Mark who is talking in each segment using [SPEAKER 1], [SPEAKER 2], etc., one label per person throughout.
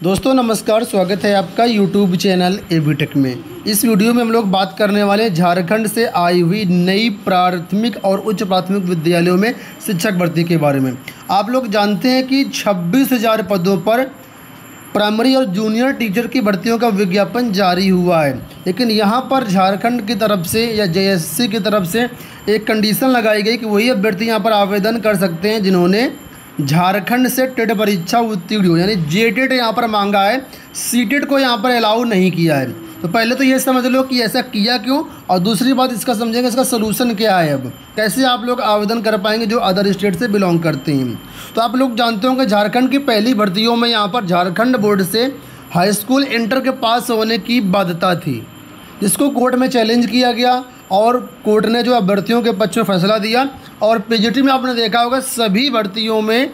[SPEAKER 1] दोस्तों, नमस्कार, स्वागत है आपका यूट्यूब चैनल एबीटेक में। इस वीडियो में हम लोग बात करने वाले हैं झारखंड से आई हुई नई प्राथमिक और उच्च प्राथमिक विद्यालयों में शिक्षक भर्ती के बारे में। आप लोग जानते हैं कि छब्बीस हज़ार पदों पर प्राइमरी और जूनियर टीचर की भर्तियों का विज्ञापन जारी हुआ है। लेकिन यहाँ पर झारखंड की तरफ़ से या जे की तरफ़ से एक कंडीशन लगाई गई कि वही अभ्यर्थी यहाँ पर आवेदन कर सकते हैं जिन्होंने झारखंड से टेट परीक्षा उत्तीर्ण हो यानी जे टेट यहाँ पर मांगा है सी टेट को यहाँ पर अलाउ नहीं किया है। तो पहले तो ये समझ लो कि ऐसा किया क्यों, और दूसरी बात इसका समझेंगे, इसका सोल्यूशन क्या है अब? कैसे आप लोग आवेदन कर पाएँगे जो अदर स्टेट से बिलोंग करते हैं? तो आप लोग जानते होंगे, झारखंड की पहली भर्तियों में यहाँ पर झारखंड बोर्ड से हाई स्कूल इंटर के पास होने की बाध्यता थी, जिसको कोर्ट में चैलेंज किया गया। और कोर्ट ने जो अभ्यर्थियों के पक्ष में फैसला दिया और पीजीटी में आपने देखा होगा, सभी भर्तियों में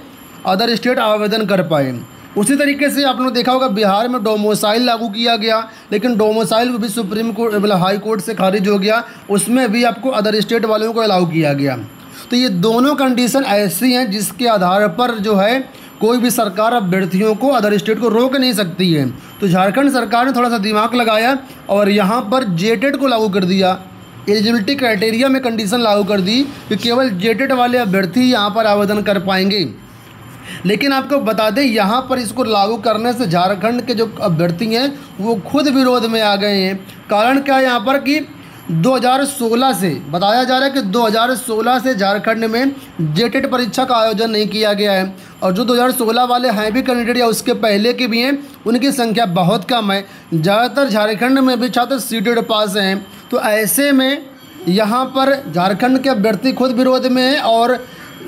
[SPEAKER 1] अदर स्टेट आवेदन कर पाए। उसी तरीके से आपने देखा होगा, बिहार में डोमोसाइल लागू किया गया, लेकिन डोमोसाइल भी सुप्रीम कोर्ट मतलब हाई कोर्ट से खारिज हो गया, उसमें भी आपको अदर स्टेट वालों को अलाउ किया गया। तो ये दोनों कंडीशन ऐसी हैं जिसके आधार पर जो है, कोई भी सरकार अभ्यर्थियों को अदर स्टेट को रोक नहीं सकती है। तो झारखंड सरकार ने थोड़ा सा दिमाग लगाया और यहाँ पर जेटेड को लागू कर दिया। एलिजिबिलिटी क्राइटेरिया में कंडीशन लागू कर दी कि केवल जेटेड वाले अभ्यर्थी यहाँ पर आवेदन कर पाएँगे। लेकिन आपको बता दें, यहाँ पर इसको लागू करने से झारखंड के जो अभ्यर्थी हैं, वो खुद विरोध में आ गए हैं। कारण क्या है यहाँ पर कि 2016 से, बताया जा रहा है कि 2016 से झारखंड में जेटेड परीक्षा का आयोजन नहीं किया गया है। और जो 2016 वाले हैं भी कैंडिडेट या उसके पहले के भी हैं, उनकी संख्या बहुत कम है। ज़्यादातर झारखंड में भी छात्र सीटेड पास हैं। तो ऐसे में यहाँ पर झारखंड के अभ्यर्थी खुद विरोध में है और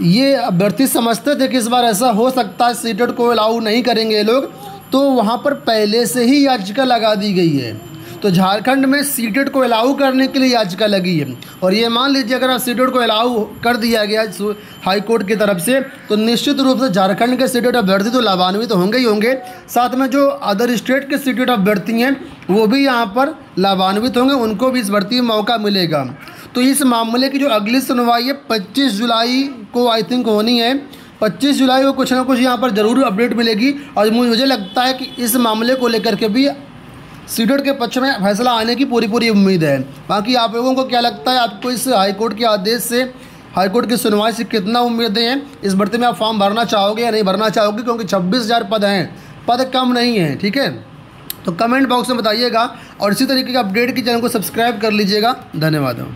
[SPEAKER 1] ये अभ्यर्थी समझते थे कि इस बार ऐसा हो सकता है सीटेट को अलाउ नहीं करेंगे लोग तो वहाँ पर पहले से ही याचिका लगा दी गई है। तो झारखंड में सीटेड को अलाउ करने के लिए याचिका लगी है। और ये मान लीजिए, अगर आप सीटेड को अलाउ कर दिया गया हाई कोर्ट की तरफ़ से तो निश्चित रूप से झारखंड के सीटेड अभ्यर्थी तो लाभान्वित तो होंगे ही होंगे। साथ में जो अदर स्टेट के सीटेड अभ्यर्थी हैं, वो भी यहाँ पर लाभान्वित होंगे, उनको भी इस भर्ती में मौका मिलेगा। तो इस मामले की जो अगली सुनवाई है, पच्चीस जुलाई को आई थिंक होनी है। पच्चीस जुलाई को कुछ ना कुछ यहाँ पर ज़रूर अपडेट मिलेगी। और मुझे लगता है कि इस मामले को लेकर के भी सीडेड के पक्ष में फैसला आने की पूरी पूरी उम्मीद है। बाकी आप लोगों को क्या लगता है, आपको इस हाईकोर्ट के आदेश से, हाईकोर्ट की सुनवाई से कितना उम्मीदें हैं? इस भर्ती में आप फॉर्म भरना चाहोगे या नहीं भरना चाहोगे? क्योंकि छब्बीस हज़ार पद हैं। पद कम नहीं हैं, ठीक है? तो कमेंट बॉक्स में बताइएगा और इसी तरीके के अपडेट की चैनल को सब्सक्राइब कर लीजिएगा। धन्यवाद।